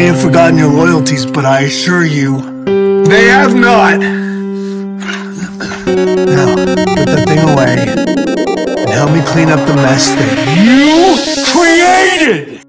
may have forgotten your loyalties, but I assure you, they have not. Now, put that thing away and help me clean up the mess that you created!